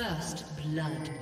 First blood.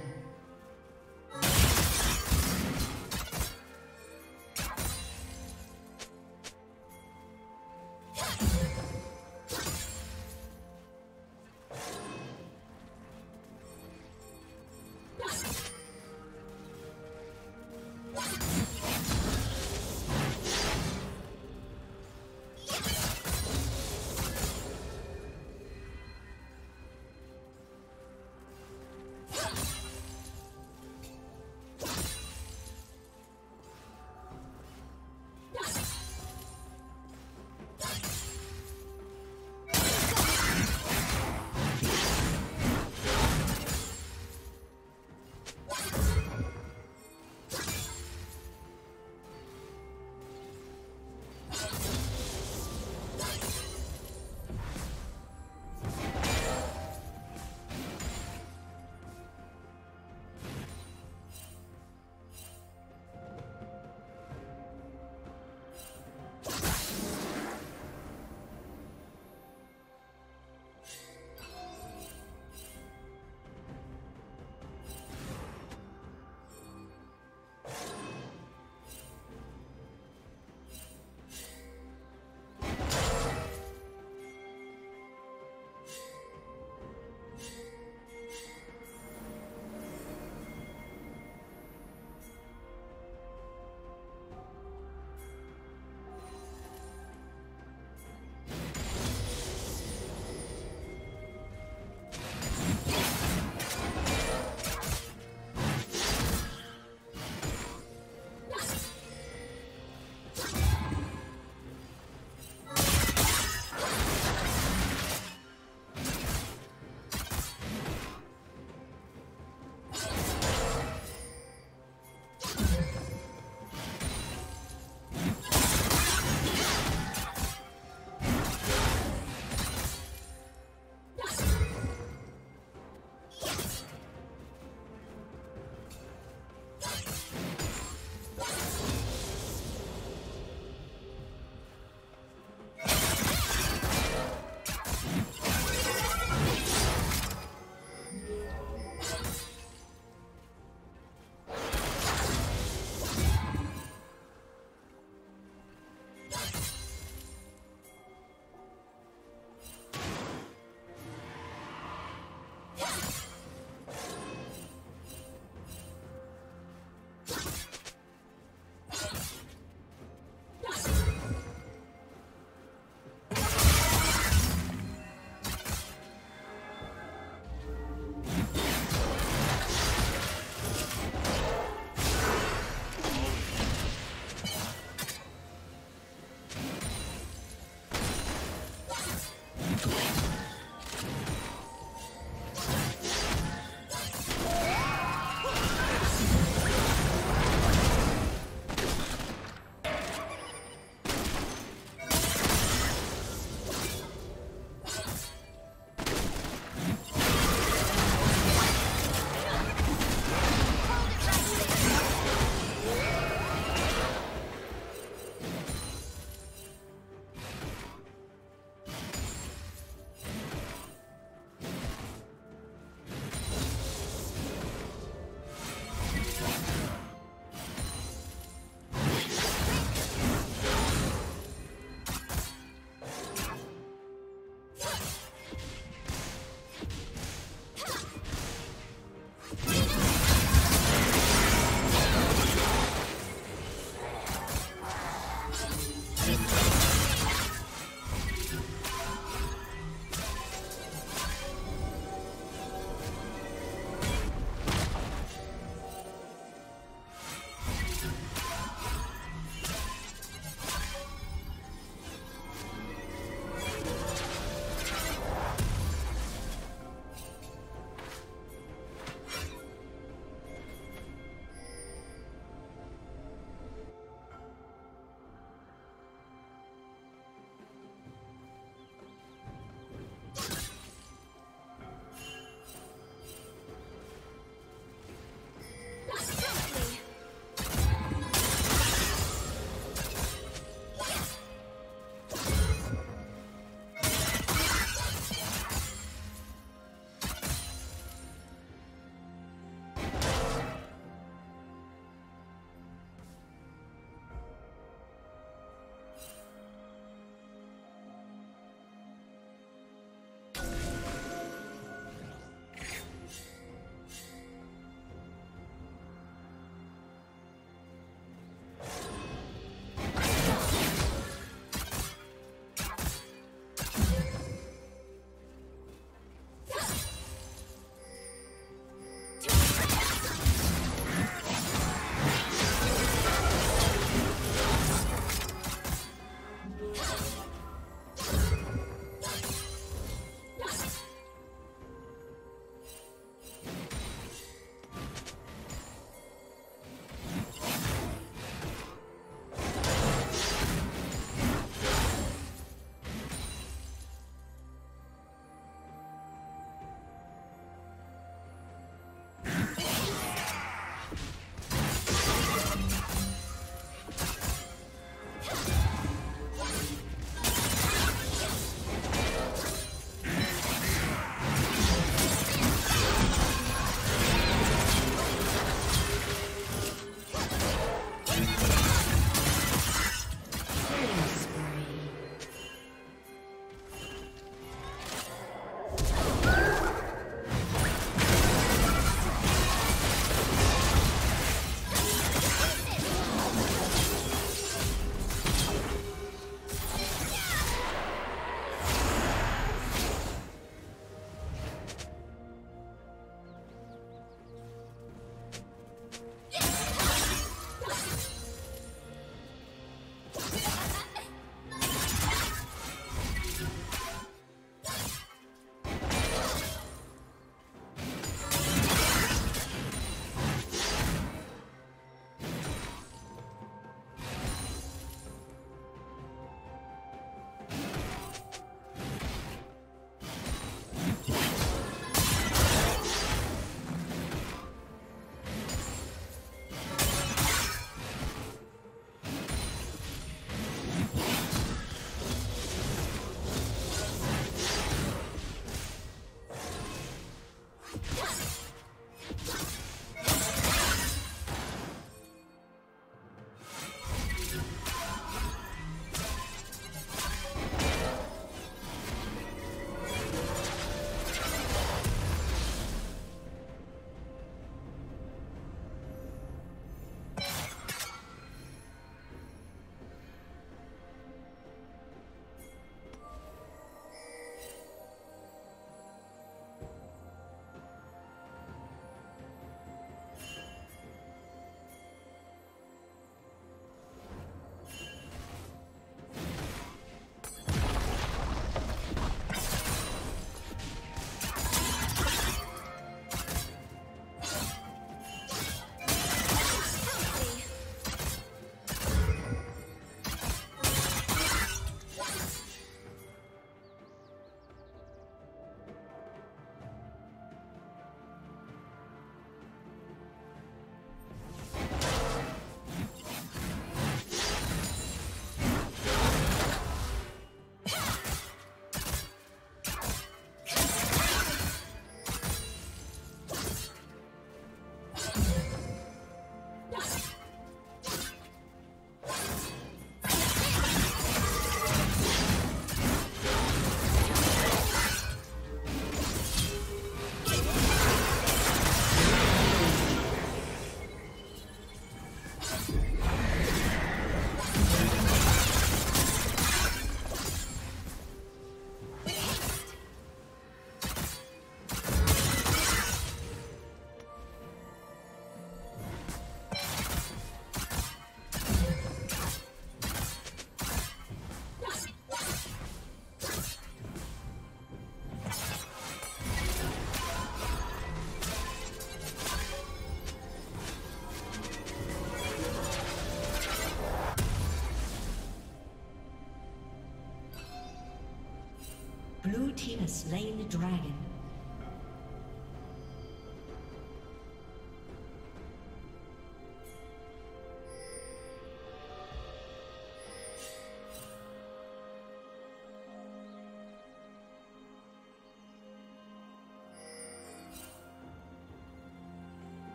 Slain the dragon.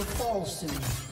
Fall soon.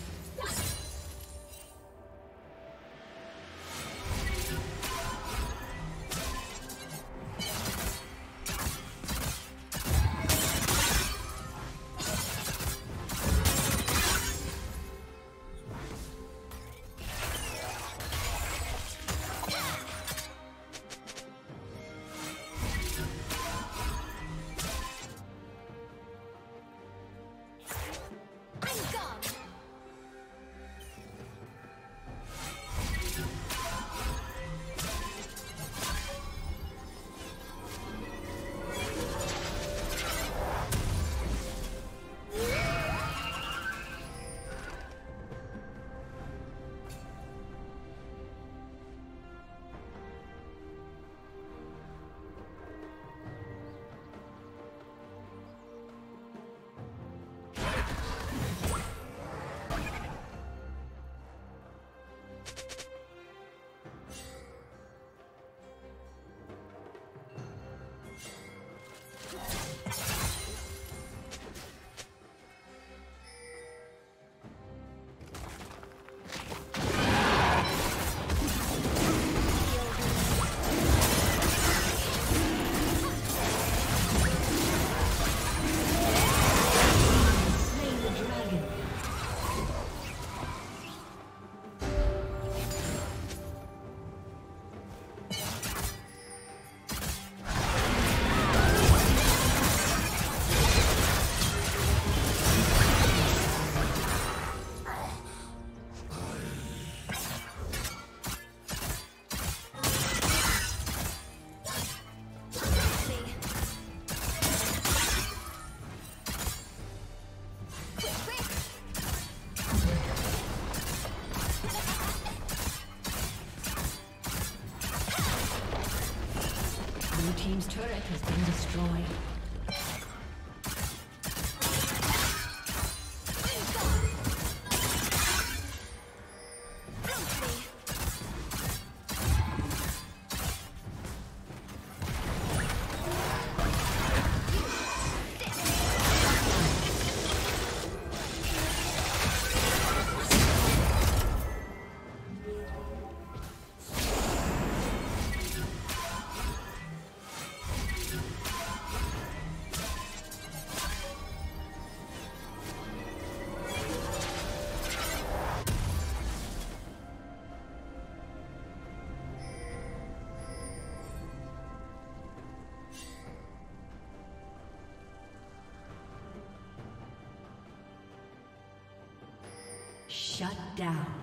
Has been destroyed. Shut down.